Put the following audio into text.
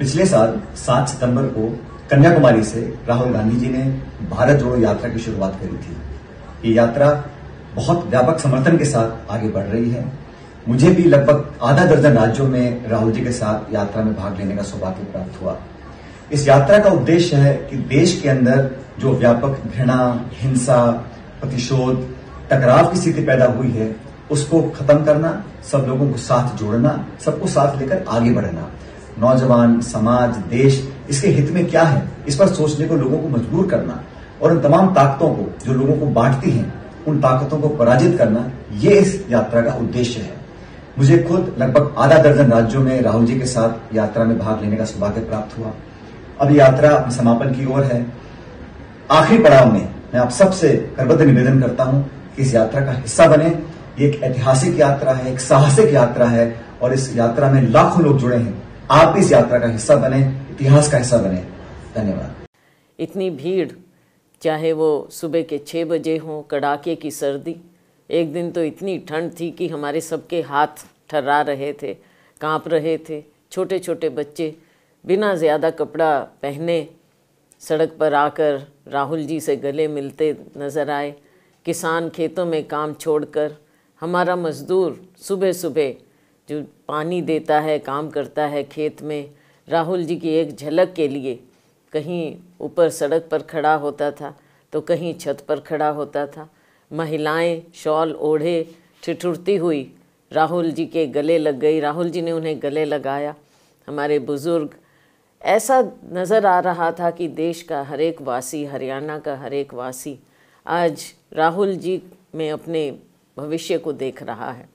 पिछले साल 7 सितंबर को कन्याकुमारी से राहुल गांधी जी ने भारत जोड़ो यात्रा की शुरुआत करी थी। ये यात्रा बहुत व्यापक समर्थन के साथ आगे बढ़ रही है। मुझे भी लगभग आधा दर्जन राज्यों में राहुल जी के साथ यात्रा में भाग लेने का सौभाग्य प्राप्त हुआ। इस यात्रा का उद्देश्य है कि देश के अंदर जो व्यापक घृणा, हिंसा, प्रतिशोध, टकराव की स्थिति पैदा हुई है, उसको खत्म करना, सब लोगों को साथ जोड़ना, सबको साथ लेकर आगे बढ़ना। नौजवान, समाज, देश, इसके हित में क्या है? इस पर सोचने को लोगों को मजबूर करना और उन तमाम ताकतों को जो लोगों को बांटती हैं, उन ताकतों को पराजित करना, ये इस यात्रा का उद्देश्य है। मुझे खुद लगभग आधा दर्जन राज्यों में राहुल जी के साथ यात्रा में भाग लेने का सौभाग्य प्राप्त हुआ। अब यात्रा समापन की ओर है। आखिरी पड़ाव में मैं आप सबसे करबद्ध निवेदन करता हूँ कि इस यात्रा का हिस्सा बने। ये एक ऐतिहासिक यात्रा है, एक साहसिक यात्रा है और इस यात्रा में लाखों लोग जुड़े हैं। आप इस यात्रा का हिस्सा बने, इतिहास का हिस्सा बने। धन्यवाद। इतनी भीड़, चाहे वो सुबह के छः बजे हों, कड़ाके की सर्दी, एक दिन तो इतनी ठंड थी कि हमारे सबके हाथ ठर्रा रहे थे, काँप रहे थे। छोटे छोटे बच्चे, बिना ज़्यादा कपड़ा पहने, सड़क पर आकर राहुल जी से गले मिलते नज़र आए। किसान खेतों में काम छोड़कर, हमारा मज़दूर सुबह सुबह जो पानी देता है, काम करता है खेत में। राहुल जी की एक झलक के लिए कहीं ऊपर सड़क पर खड़ा होता था तो कहीं छत पर खड़ा होता था। महिलाएँ शॉल ओढ़े, ठिठुरती हुई, राहुल जी के गले लग गई। राहुल जी ने उन्हें गले लगाया। हमारे बुज़ुर्ग, ऐसा नज़र आ रहा था कि देश का हर एक वासी, हरियाणा का हर एक वासी आज राहुल जी में अपने भविष्य को देख रहा है।